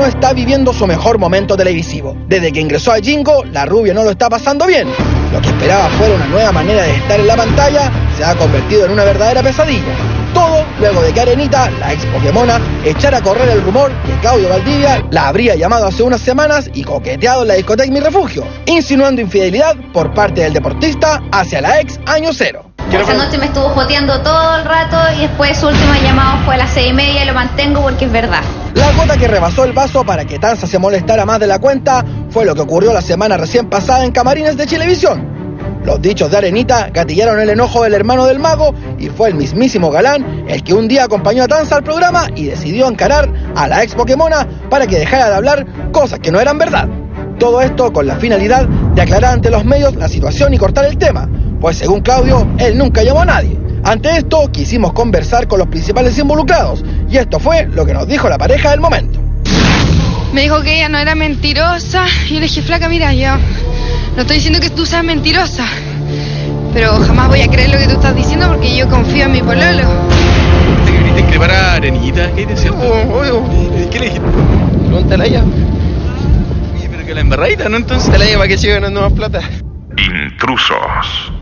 no está viviendo su mejor momento televisivo. Desde que ingresó a Jingo, la rubia no lo está pasando bien. Lo que esperaba fuera una nueva manera de estar en la pantalla se ha convertido en una verdadera pesadilla. Todo luego de que Arenita, la ex Pokémona, echara a correr el rumor que Claudio Valdivia la habría llamado hace unas semanas y coqueteado en la discoteca Mi Refugio, insinuando infidelidad por parte del deportista hacia la ex año cero. Esa noche me estuvo joteando todo el rato y después su último llamado fue a las seis y media y lo mantengo porque es verdad. La gota que rebasó el vaso para que Tanza se molestara más de la cuenta fue lo que ocurrió la semana recién pasada en Camarines de Chilevisión. Los dichos de Arenita gatillaron el enojo del hermano del mago y fue el mismísimo Galán el que un día acompañó a Tanza al programa y decidió encarar a la ex Pokémona para que dejara de hablar cosas que no eran verdad. Todo esto con la finalidad de aclarar ante los medios la situación y cortar el tema, pues según Claudio, él nunca llamó a nadie. Ante esto, quisimos conversar con los principales involucrados, y esto fue lo que nos dijo la pareja del momento. Me dijo que ella no era mentirosa, y yo le dije, flaca, mira, yo no estoy diciendo que tú seas mentirosa, pero jamás voy a creer lo que tú estás diciendo porque yo confío en mi pololo. ¿Te queriste increpar a Arenita? ¿Qué te cierto? ¿Qué le dijiste? Pregúntale a ella. Oye, pero que la embarradita, ¿no? Entonces. Te la lleva que siga ganando más plata. Intrusos.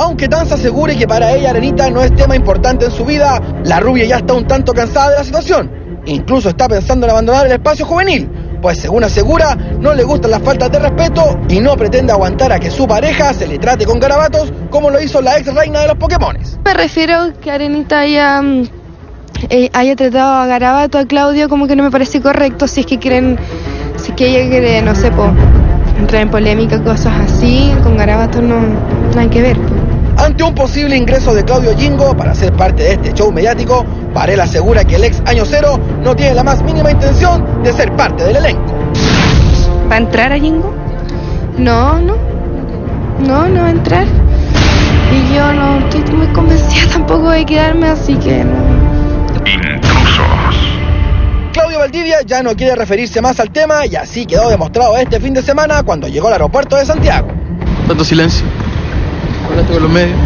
Aunque Tanza asegure que para ella Arenita no es tema importante en su vida, la rubia ya está un tanto cansada de la situación. Incluso está pensando en abandonar el espacio juvenil, pues según asegura, no le gustan las faltas de respeto y no pretende aguantar a que su pareja se le trate con garabatos como lo hizo la ex reina de los Pokémones. Me refiero que Arenita haya, mm, eh, tratado a Garabato, a Claudio, como que no me parece correcto si es que quieren, si es que ella quiere, no sé, po, entrar en polémica, cosas así, con Garabato no, hay que ver. Ante un posible ingreso de Claudio Jingo para ser parte de este show mediático, Varela asegura que el ex año cero no tiene la más mínima intención de ser parte del elenco. ¿Va a entrar a Jingo? No, no. No, no va a entrar. Y yo no estoy muy convencida tampoco de quedarme, así que no. Intrusos. Claudio Valdivia ya no quiere referirse más al tema y así quedó demostrado este fin de semana cuando llegó al aeropuerto de Santiago. Tanto silencio. Hablaste con los medios.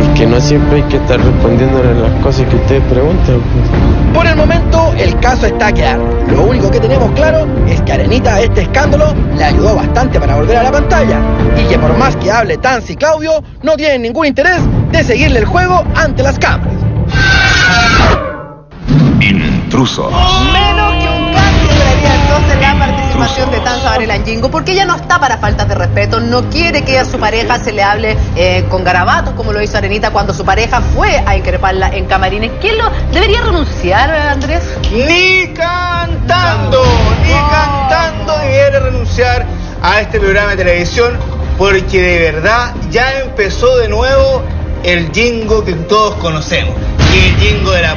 Es que no siempre hay que estar respondiéndole las cosas que ustedes preguntan. pues. Por el momento, el caso está claro. Lo único que tenemos claro es que Arenita a este escándalo le ayudó bastante para volver a la pantalla y que por más que hable Tanzi y Claudio, no tienen ningún interés de seguirle el juego ante las cámaras. Intrusos. Menos en Jingo, porque ella no está para faltas de respeto, no quiere que a su pareja se le hable eh, con garabatos como lo hizo Arenita cuando su pareja fue a increparla en camarines. ¿Quién lo debería renunciar, Andrés? Ni cantando, ni cantando debiera renunciar a este programa de televisión porque de verdad ya empezó de nuevo el jingo que todos conocemos. El jingo de la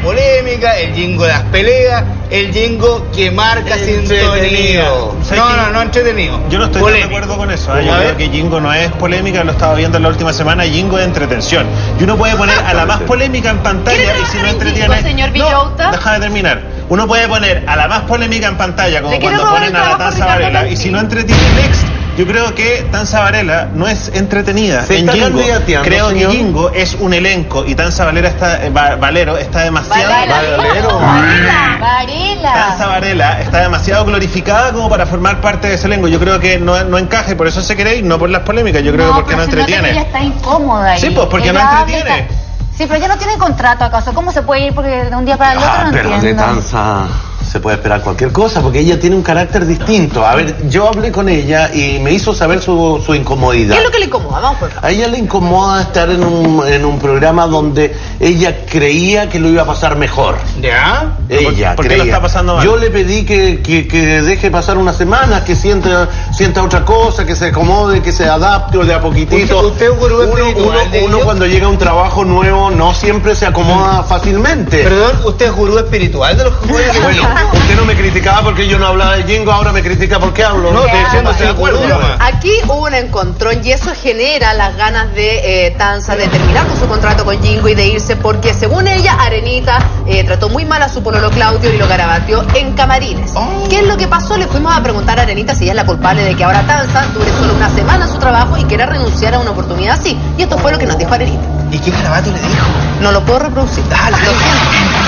polémica, el jingo de las peleas, el jingo que marca Entretenido. sintonía. ¿Sabes No, no, no entretenido. Yo no estoy de acuerdo con eso. ¿eh? Yo A creo ver. que Jingo no es polémica, lo estaba viendo en la última semana. Jingo es entretención. Y uno puede poner a la más polémica en pantalla ¿Quiere y si no entretiene. Señor no, Villouta? deja de terminar. Uno puede poner a la más polémica en pantalla, como ¿Le quiere cuando ponen a la trabajo a Tanza Ricardo Varela. Y si no entretiene, next. Yo creo que Tanza Varela no es entretenida Se en Jingo. Creo señor. que Jingo es un elenco y Tanza Valera está, eh, Va- Valero está demasiado. Valero. Varela. Tanza Varela está demasiado glorificada como para formar parte de ese elenco. Yo creo que no, no encaja y por eso se quiere ir, no por las polémicas, yo creo que porque no que entretiene. ella está incómoda ahí. Sí, pues, porque no entretiene. está- Sí, pero ella no tiene contrato acaso. ¿Cómo se puede ir porque de un día para el otro Ah, no pero de entiendo? Tanza se puede esperar cualquier cosa porque ella tiene un carácter distinto. A ver, yo hablé con ella y me hizo saber su, su incomodidad. ¿Qué es lo que le incomoda? Vamos por favor. A ella le incomoda estar en un, en un programa donde ella creía que lo iba a pasar mejor. ¿Ya? Ella por qué creía. lo está pasando mal? Yo le pedí que, que, que deje pasar unas semanas, que sienta, sienta otra cosa, que se acomode, que se adapte o de a poquitito. Usted- usted es un gurú uno, espiritual, uno- ¿de uno cuando llega a un trabajo nuevo no siempre se acomoda fácilmente. Perdón, ¿usted es gurú espiritual de los juegos? Bueno, usted no me criticaba porque yo no hablaba de Jingo, ahora me critica porque hablo. No, estoy diciendo, estoy de acuerdo gurú. nomás. Aquí hubo un encontrón y eso genera las ganas de eh, Tanza de terminar con su contrato con Jingo y de irse porque según ella, Arenita eh, trató muy mal a su pololo Claudio y lo garabateó en camarines. ¿Qué es lo que pasó? Le fuimos a preguntar a Arenita si ella es la culpable de que ahora Tanza dure solo una semana en su trabajo y quiera renunciar a una oportunidad así. Y esto fue lo que nos dijo Arenita. ¿Y qué Garabato le dijo? No lo puedo reproducir. Dale, Lo siento.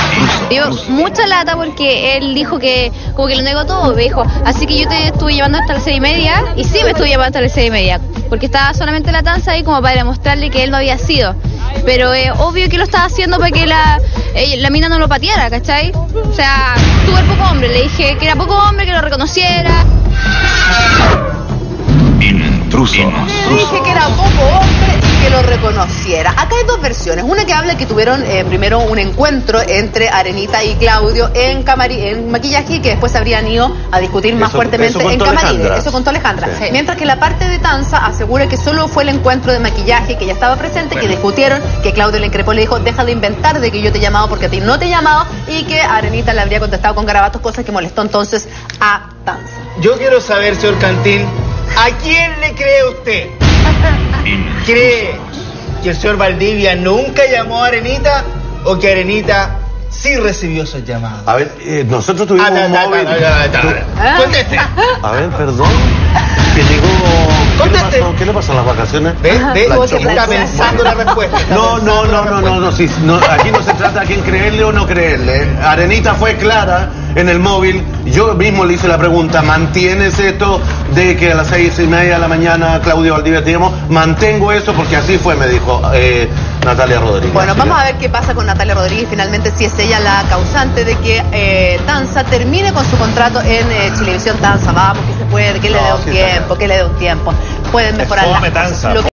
Dio mucha lata porque él dijo que como que lo negó todo, me dijo, así que yo te estuve llevando hasta las seis y media y sí me estuve llevando hasta las seis y media, porque estaba solamente la tanza ahí como para demostrarle que él no había sido. Pero es obvio que lo estaba haciendo para que la, eh, la mina no lo pateara, ¿cachai? O sea, súper poco hombre, le dije que era poco hombre, que lo reconociera. Intrusos. Le dije que era poco hombre que lo reconociera. Acá hay dos versiones. Una que habla que tuvieron eh, primero un encuentro entre Arenita y Claudio en camari en maquillaje y que después habrían ido a discutir más Eso- fuertemente eso en camarines. Alejandra. Eso contó Alejandra. Sí. Mientras que la parte de Tanza asegura que solo fue el encuentro de maquillaje, que ya estaba presente, que discutieron, que Claudio le increpó, le dijo, deja de inventar de que yo te he llamado porque a ti no te he llamado y que Arenita le habría contestado con garabatos, cosas que molestó entonces a Tanza. Yo quiero saber, señor Cantín, ¿a quién le cree usted? ¿Cree que el señor Valdivia nunca llamó a Arenita o que Arenita sí recibió sus llamadas? A ver, eh, nosotros tuvimos Ah, un móvil. Conteste. A ver, perdón. Que llegó. ¿Qué le pasó? ¿Qué le pasó en las vacaciones? ¿Ve? ¿Ve? tuvo que Está pensando la respuesta. No, no, no, no, no, respuesta. no, sí, no, aquí no se trata a quién creerle o no creerle. Arenita fue clara en el móvil. Yo mismo le hice la pregunta, ¿mantienes esto de que a las seis y media de la mañana Claudio Valdivia te llamó? Mantengo eso porque así fue, me dijo eh, Natalia Rodríguez. Bueno, vamos a ver qué pasa con Natalia Rodríguez. Finalmente, si es ella la causante de que eh, Tanza termine con su contrato en eh, Chilevisión Tanza. Vamos, que se puede, que le No, dé un sí tiempo, que le dé un tiempo. Pueden mejorar fome, las cosas. Tanza, Lo que